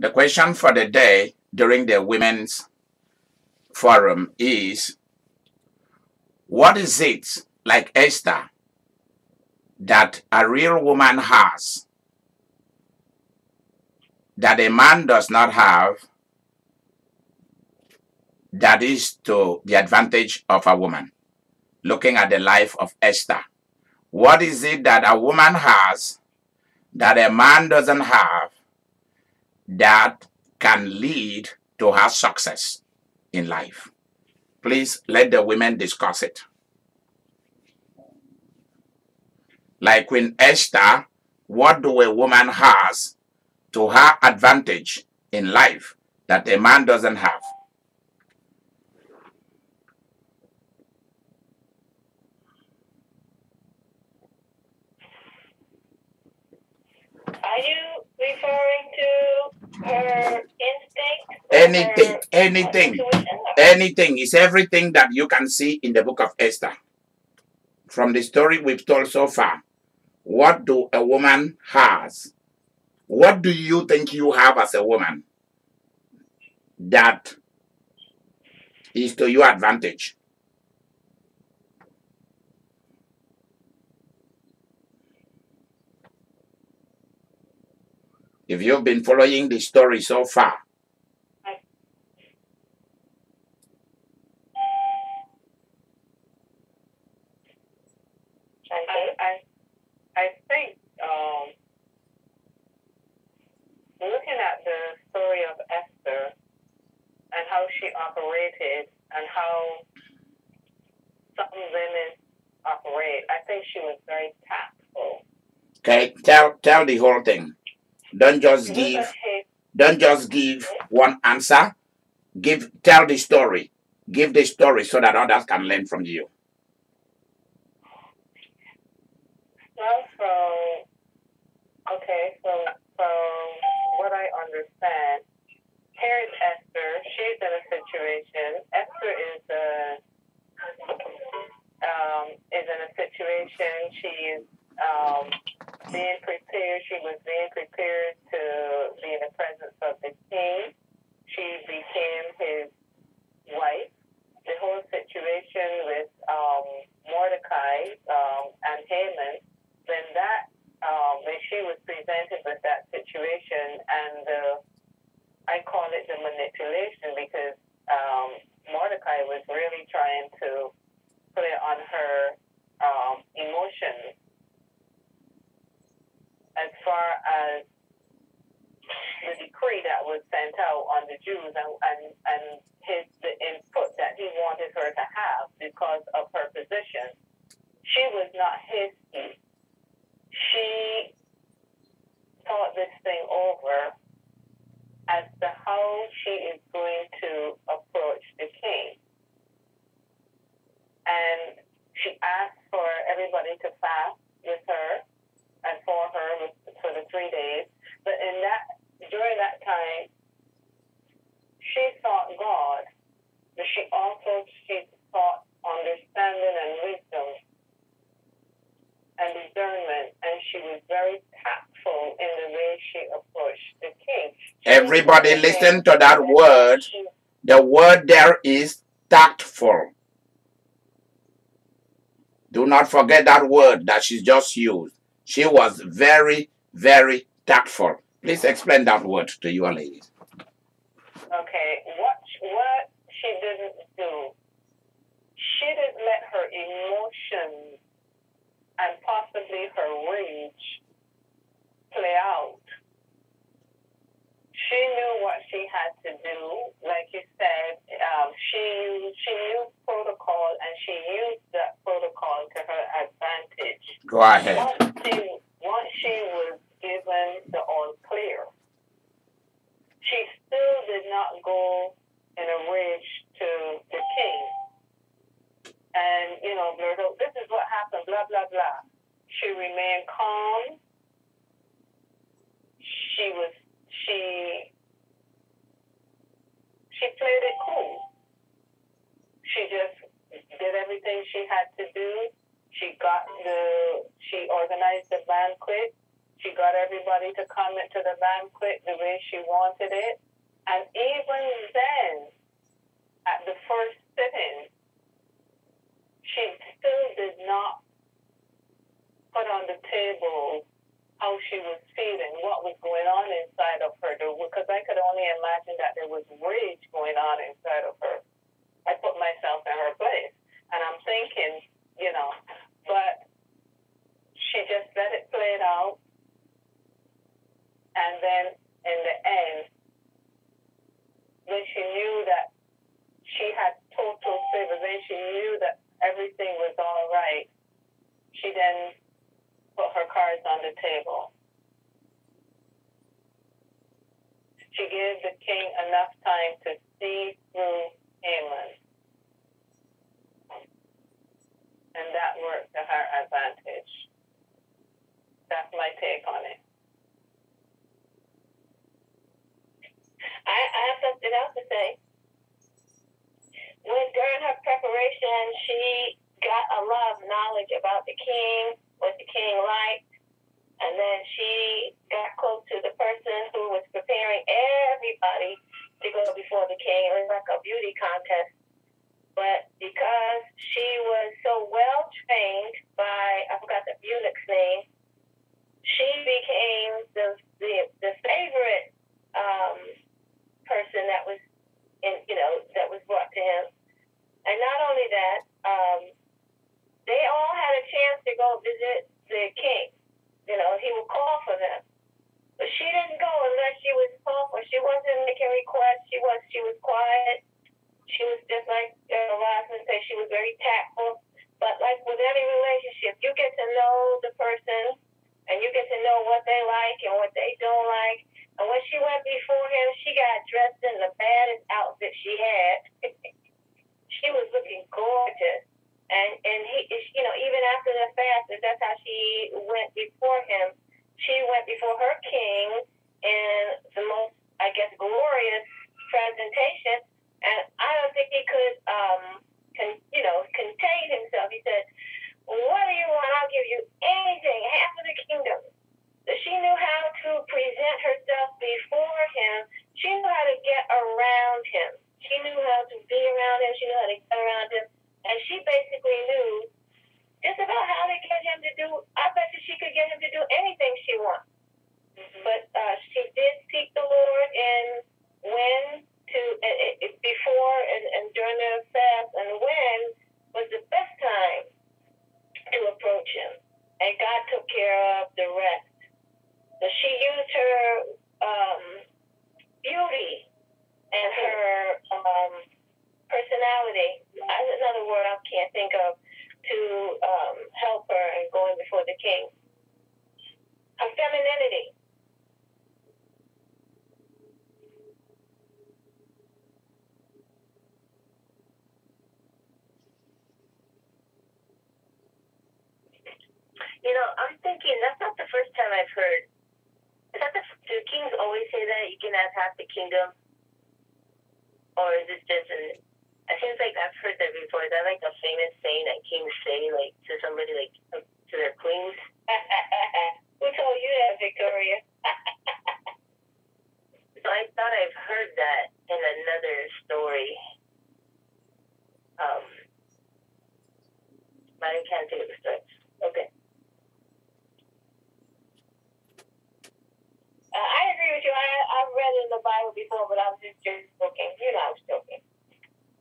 The question for the day during the women's forum is what is it like Esther that a real woman has that a man does not have that is to the advantage of a woman? Looking at the life of Esther. What is it that a woman has that a man doesn't have that can lead to her success in life? Please let the women discuss it. Like Queen Esther, what do a woman has to her advantage in life that a man doesn't have? Are you referring to her instinct? Anything, her anything, anything is everything that you can see in the book of Esther. From the story we've told so far, what do a woman has? What do you think you have as a woman that is to your advantage? If you've been following the story so far, I, I, I think um, looking at the story of Esther and how she operated and how some women operate, I think she was very tactful. okay, tell tell the whole thing. Don't just give Don't just give one answer. Give tell the story. Give the story so that others can learn from you. Well, from okay, from from what I understand, here's Esther. She's in a situation. Esther is a um, is in a situation. She's um, being prepared. She was being prepared to be in the presence of the king. She became his wife. The whole situation with um, Mordecai um, and Haman when that um, when she was presented with that situation and uh, I call it the manipulation because um, Mordecai was really trying to play on her um, emotions as far as the decree that was sent out on the Jews and, and, and his the input that he wanted her to have because of her position. She was not hasty she thought this thing over as to how she is going to approach the king. And she asked for everybody to fast with her and for her with, for the three days. But in that during that time, she sought God, but she also she sought understanding and wisdom and discernment, and she was very tactful in the way she approached the king. She Everybody listen to that word. The word there is tactful. Do not forget that word that she just used. She was very, very tactful. Please explain that word to you ladies. Okay, what what she didn't do, she didn't let her emotions and possibly her rage play out. She knew what she had to do. Like you said, um, she she used protocol and she used that protocol to her advantage. Go ahead. Once she, once she was given the all clear, she still did not go in a rage to the king and, you know, blurt out, this is what happened, blah, blah, blah. She remained calm. She was, she, she played it cool. She just did everything she got the, she organized the banquet. She got everybody to come into the banquet the way she wanted it. And even then, at the first sitting, she still did not put on the table how she was feeling, what was going on inside of her. Because I could only imagine that there was rage going on inside of her. I put myself in her place. And I'm thinking, you know, but she just let it play it out. And then in the end, when she knew that she had total favor, when she knew that everything was all right, she then put her cards on the table. She gave the king enough time to see through Haman. And that worked to her advantage. That's my take on it. I, I have something else to say. When during her preparation, she got a lot of knowledge about the king, what the king liked, and then she got close to the person who was preparing everybody to go before the king. It was like a beauty contest. But because she was so well trained by, I forgot the eunuch's name, she became the the, the favorite um, person that was in, you know, that was brought to him. And not only that, um, they all had a chance to visit the king. You know, he would call for them. But she didn't go unless she was called for. She wasn't making requests. She was she was quiet. She was just like uh, Roslyn said, she was very tactful. But like with any relationship, you get to know the person and you get to know what they like and what they don't like. And when she went before him, she got dressed in the baddest outfit she had. she was looking gorgeous. And and he, you know, even after the fast, if that's how she went before him, she went before her king in the most, I guess, glorious presentation. And I don't think he could, um, con, you know, contain himself. He said, "What do you want? I'll give you anything, half of the kingdom." So she knew how to present herself before him. She knew how to get around him. She knew how to be around him. She knew how to get around him. And she basically knew just about how to get him to do, I bet you she could get him to do anything she wants. But uh, she did seek the Lord and when to, uh, uh, before and, and during the fast, and when was the best time to approach him. And God took care of the rest. So she used her um, beauty and her um, personality. That's another word I can't think of to um, help her in going before the king. Her femininity. You know, I'm thinking that's not the first time I've heard. Is that the do kings always say that you can have half the kingdom, or is it just an? It seems like I've heard that before. Is that like a famous saying that kings say, like to somebody, like to their queens? Who told you that, Victoria? so I thought I've heard that in another story. Um, but I can't think of the story. Okay. Uh, I agree with you. I I've read in the Bible before, but I was just joking. You know, I was joking.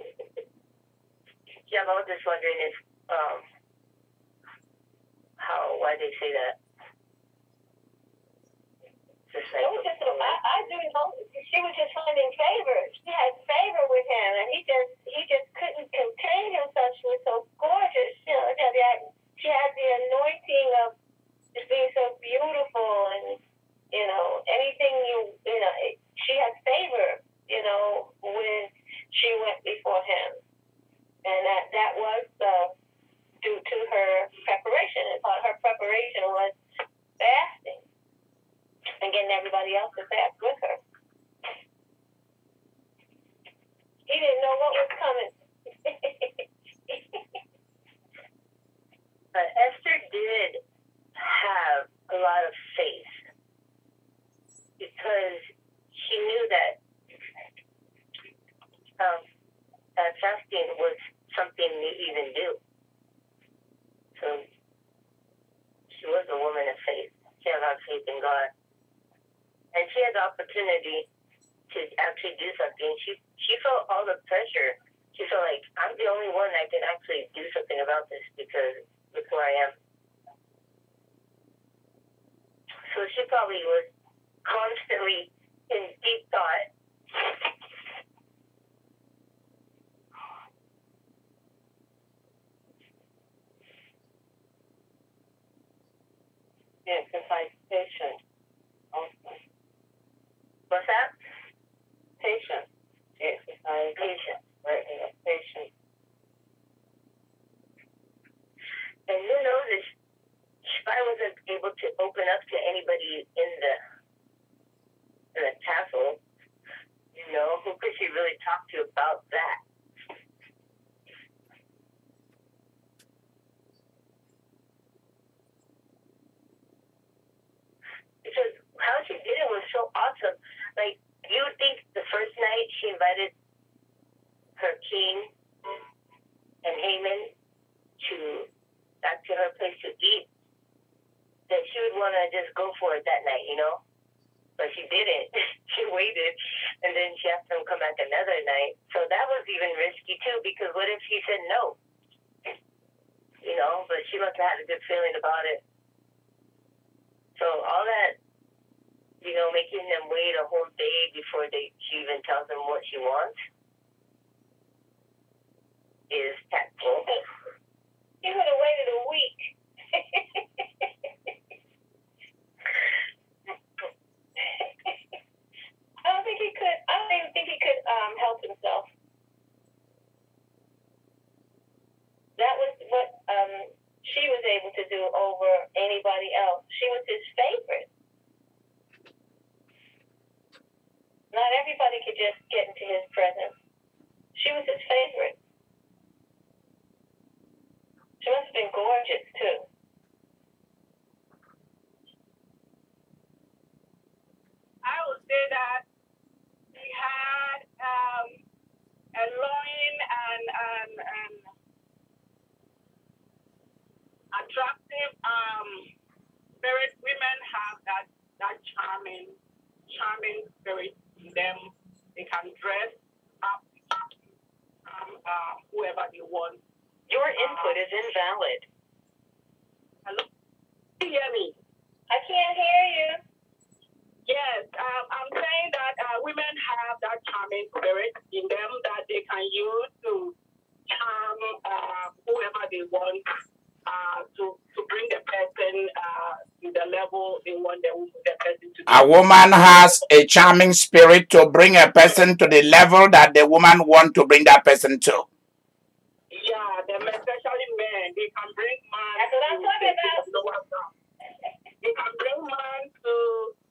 yeah, but I was just wondering go for it that night, you know? But she didn't. she waited, and then she asked him to come back another night. So that was even risky, too, because what if he said no? You know, but she must have had a good feeling about it. So all that, you know, making them wait a whole day before they she even tells them what she wants is tactful. You would have waited a week. I don't think he could. I don't even think he could um, help himself. That was what um, she was able to do over anybody else. She was his favorite. Not everybody could just get into his presence. She was his favorite. She must have been gorgeous too. I would say that he had um, a loin and, and, and attractive um, spirit. Women have that, that charming, charming spirit in them. They can dress up um, uh, whoever they want. Your input is invalid. Hello? Can you hear me? I can't hear you. Yes, um, I'm saying that uh, women have that charming spirit in them that they can use to charm uh, whoever they want uh, to, to bring the person uh, to the level they want the, the person to be. A woman has a charming spirit to bring a person to the level that the woman want to bring that person to. Yeah, them especially men, they can bring man That's what I'm to, talking about. the. They can bring man to,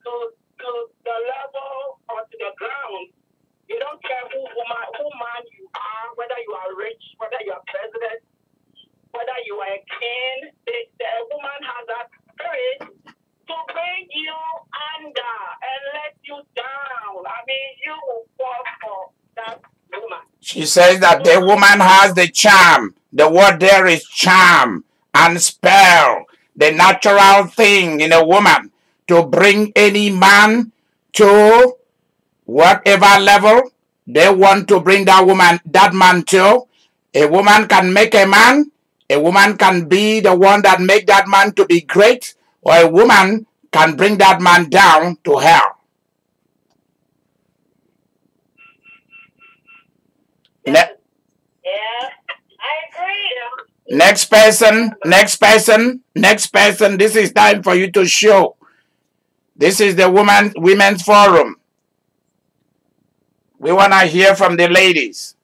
to, to the level or to the ground. They don't care who woman, who man you are, whether you are rich, whether you are president, whether you are a king. The, the woman has that spirit to bring you under and let you down. I mean, you will fall for that woman. She says that the woman has the charm. The word there is charm and spell, the natural thing in a woman to bring any man to whatever level they want to bring that woman, that man to. A woman can make a man. A woman can be the one that make that man to be great, or a woman can bring that man down to hell. Ne- Yeah, I agree. Next person, next person, next person. This is time for you to show. This is the woman women's forum. We want to hear from the ladies.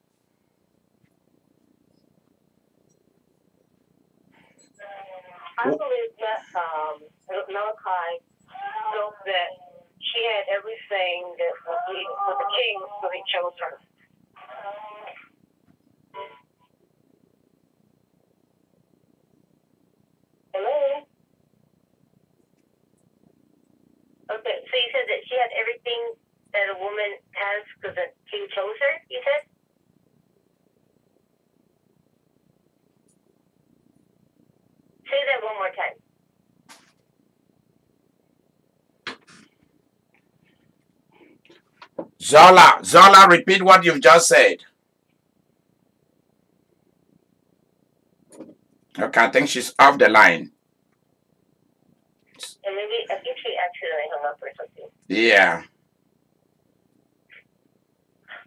I believe that um, Malachi felt that she had everything that was needed for the king, so he chose her. Hello? Okay, so you said that she had everything that a woman has because the king chose her, you said? Say that one more time. Zola, Zola, repeat what you've just said. Okay, I think she's off the line. And maybe I think she accidentally hung up or something. Yeah.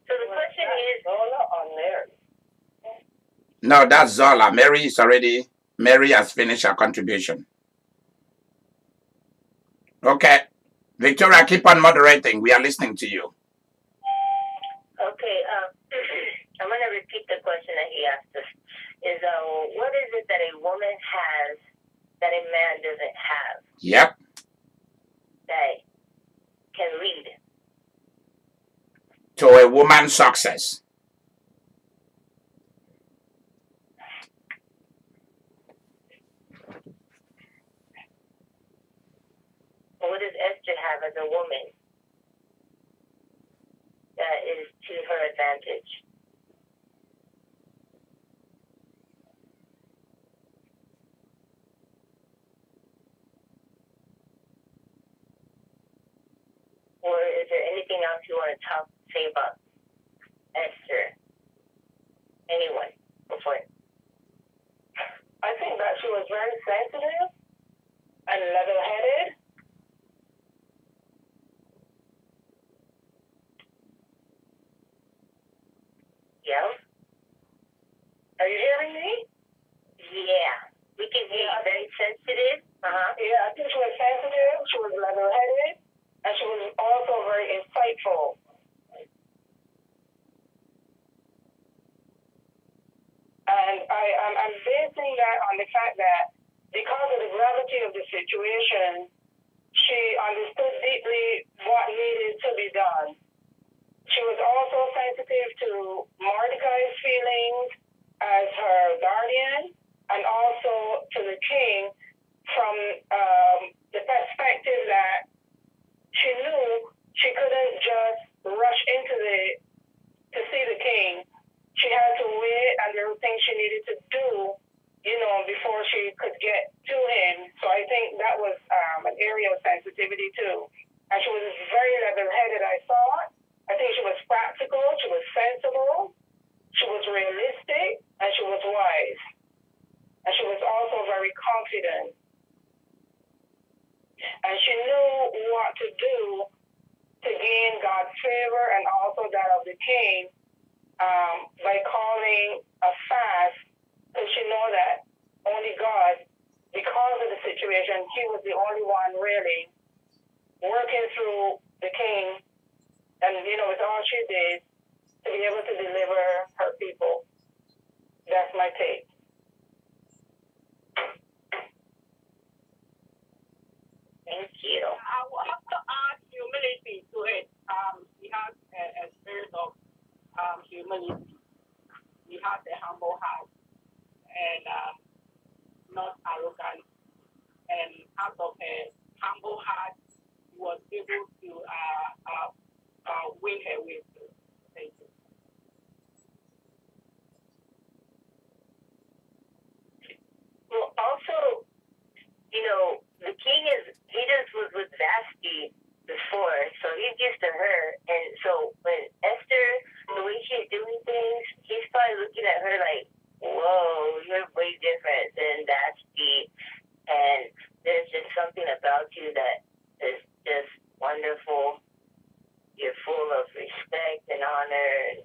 So the question is, Zola or Mary? No, that's Zola. Mary is already, Mary has finished her contribution. Okay. Victoria, keep on moderating. We are listening to you. What is it that a woman has that a man doesn't have Yep. that can lead? To a woman's success. What does Esther have as a woman that is to her advantage? Or anything else you want to talk say about Esther? Anyone before? I think that she was very sensitive and level-headed. Yeah. Are you hearing me? Yeah. We can hear you very sensitive. Uh huh. Yeah, I think she was sensitive. She was level-headed, and she was also very insightful. And I, I'm, I'm basing that on the fact that because of the gravity of the situation, she understood deeply what needed to be done. She was also sensitive to Mordecai's feelings as her guardian and also to the king from um, the perspective that she knew she couldn't just rush into the to see the king. She had to wait, and there were things she needed to do, you know, before she could get to him. So I think that was um, an area of sensitivity too. And she was very level-headed. I thought. I think she was practical. She was sensible. She was realistic, and she was wise. And she was also very confident. And she knew what to do to gain God's favor and also that of the king um, by calling a fast, because she know that only God, because of the situation, he was the only one really working through the king, and you know, with all she did to be able to deliver her people. That's my take. Thank you. I will have to add to it. Um, he has a, a spirit of um, humility. He has a humble heart and um, not arrogant. And out of a humble heart, he was able to uh, uh, uh, win her way through. Thank you. Well, also, you know, the king is he just was with Vashti before, so he's used to her. And so when Esther, the way she's doing things, he's probably looking at her like, "Whoa, you're way different than Vashti," and there's just something about you that is just wonderful. You're full of respect and honor, and,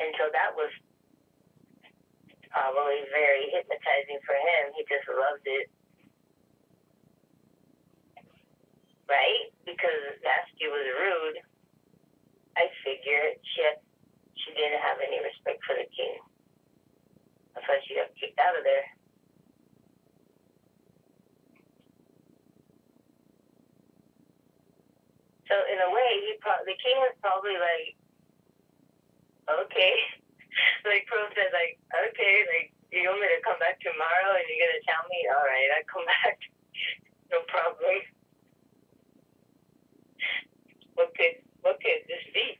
and so that was probably very hypnotizing for him. He just loved it. Right? Because Vashti was rude. I figured she had, she didn't have any respect for the king. That's why she got kicked out of there. So in a way, he the king was probably like, okay. like Pro said, like, okay, like you want me to come back tomorrow and you're gonna tell me, all right, I come back, no problem. What could what could this be?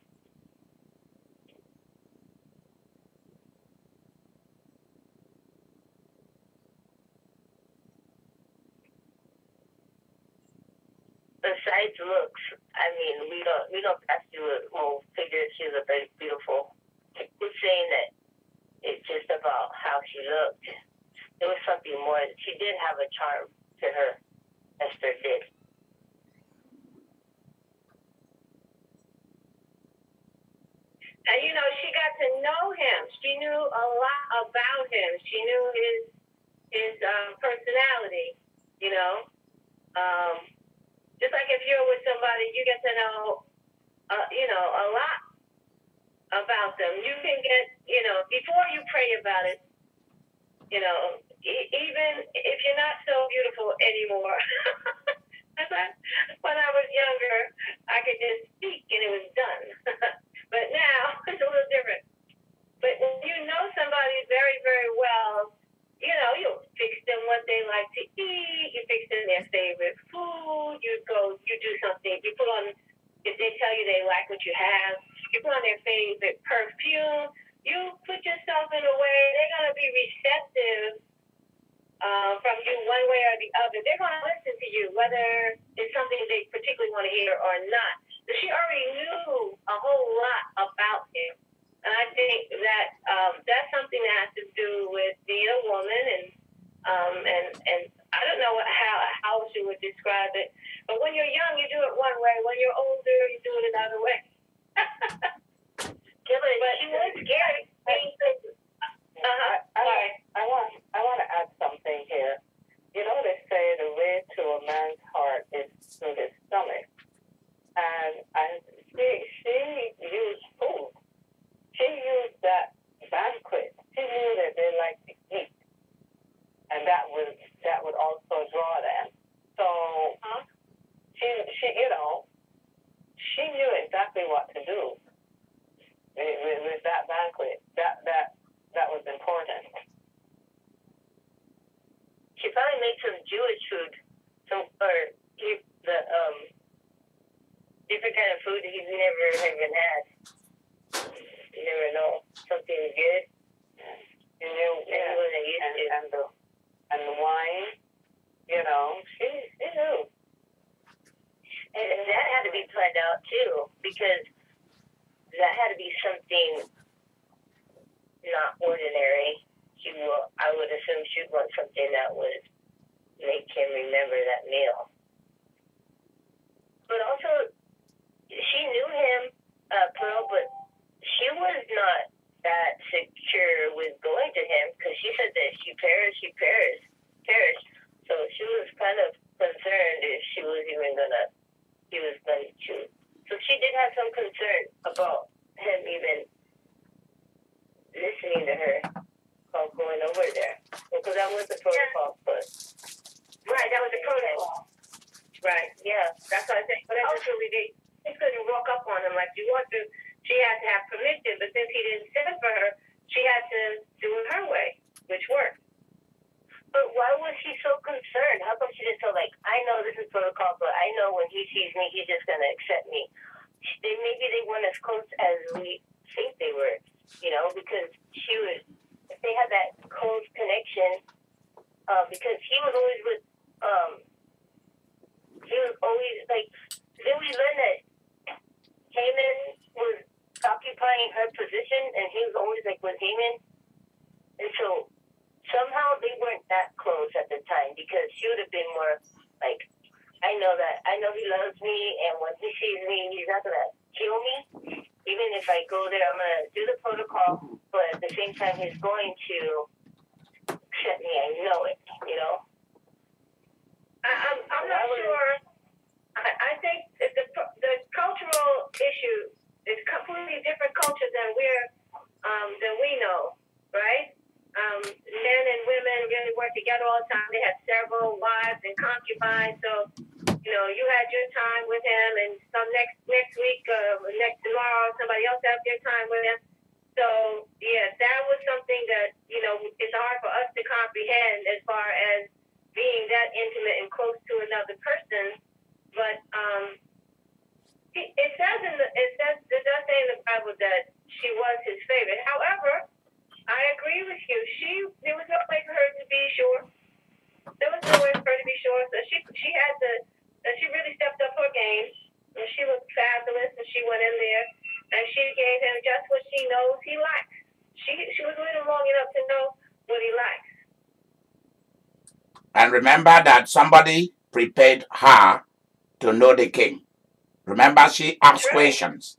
Besides looks, I mean, we don't we don't pass a whole figure. She's a very beautiful. Who's saying that it's just about how she looked? There was something more. She did have a charm to her. Esther did. And you know, she got to know him. She knew a lot about him. She knew his his um, personality. You know, um, you're with somebody, you get to know, uh, you know, a lot about them. You can get, you know, before you pray about it. You know, e- even if you're not so beautiful anymore. when I was younger, I could just speak and it was done. but now it's a little different. But when you know somebody very, very well, you know, you fix them what they like to eat, you fix them their favorite food, you go, you do something, you put on, if they tell you they like what you have, you put on their favorite perfume, you put yourself in a way, they're going to be receptive uh, from you one way or the other. They're going to listen to you, whether it's something they particularly want to hear or not. So she already knew a whole lot about him. And I think that um, that's something that has to do with being a woman and um, and and I don't know what, how how she would describe it. But when you're young, you do it one way. When you're older, you do it another way. yeah, but, but she was scary. Uh-huh. I, I, I want I want to add something here. You know, they say the way to a man's heart is through his stomach, and and she she used food. She used that banquet. She knew that they like to eat, and that would that would also draw them. So Huh? she she you know she knew exactly what to do with, with, with that banquet. That that that was important. She probably made some Jewish food, some or he, the um different kind of food that he's never even had. You never know something good. You knew Maybe yeah. wasn't used and, to. and the and the wine, you know, she she knew. And and that had to be planned out too, because that had to be something not ordinary. She will, I would assume she'd want something that would make him remember that meal. But also, she knew him, uh, Pearl, but she was not that secure with going to him because she said that she perished, she perished, perished. So she was kind of concerned if she was even gonna, he was to. choose. So she did have some concern about him even listening to her about going over there. Because that was the protocol, but. Right, that was the protocol. Right, yeah, that's what I think. But ultimately, they, they couldn't walk up on him like she wanted to. She had to have permission, but since he didn't send for her, she had to do it her way, which worked. But why was she so concerned? How come she didn't feel like, I know this is protocol, but I know when he sees me, he's just to accept me? They, maybe they weren't as close as we think they were, you know, because she was, if they had that close connection, uh, because he was always with, um, he was always like, then we learned that Haman was occupying her position and he was always like with Haman. And so somehow they weren't that close at the time because she would have been more like, I know that, I know he loves me and when he sees me, he's not going to kill me. Even if I go there, I'm going to do the protocol, but at the same time, he's going to accept me. I know it, you know? I, I'm, I'm not sure. I, I think that the, the cultural issue is completely different culture than we're, um, than we know, right? Um, men and women really work together all the time. They have several wives and concubines, so you know you had your time with him, and some next next week, uh, next tomorrow, somebody else has their time with him. So yeah, that was something that you know it's hard for us to comprehend as far as being that intimate and close to another person. But um, it, it says in the it says it does say in the Bible that she was his favorite. However, I agree with you. She there was no way for her to be sure. There was no way for her to be sure. So she she had to. And she really stepped up her And remember that somebody prepared her to know the king. Remember, she asked Right. questions.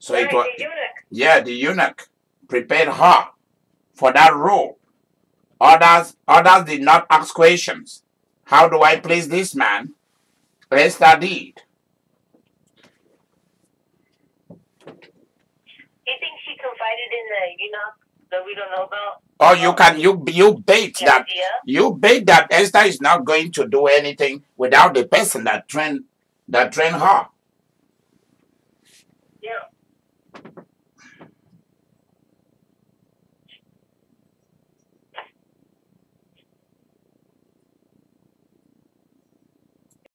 So right, it was, the yeah, the eunuch prepared her for that role. Others, others did not ask questions. How do I please this man? Esther did. You think she confided in the eunuch that we don't know about? Or you can you you bait that idea? you bait that Esther is not going to do anything without the person that trained that trained her.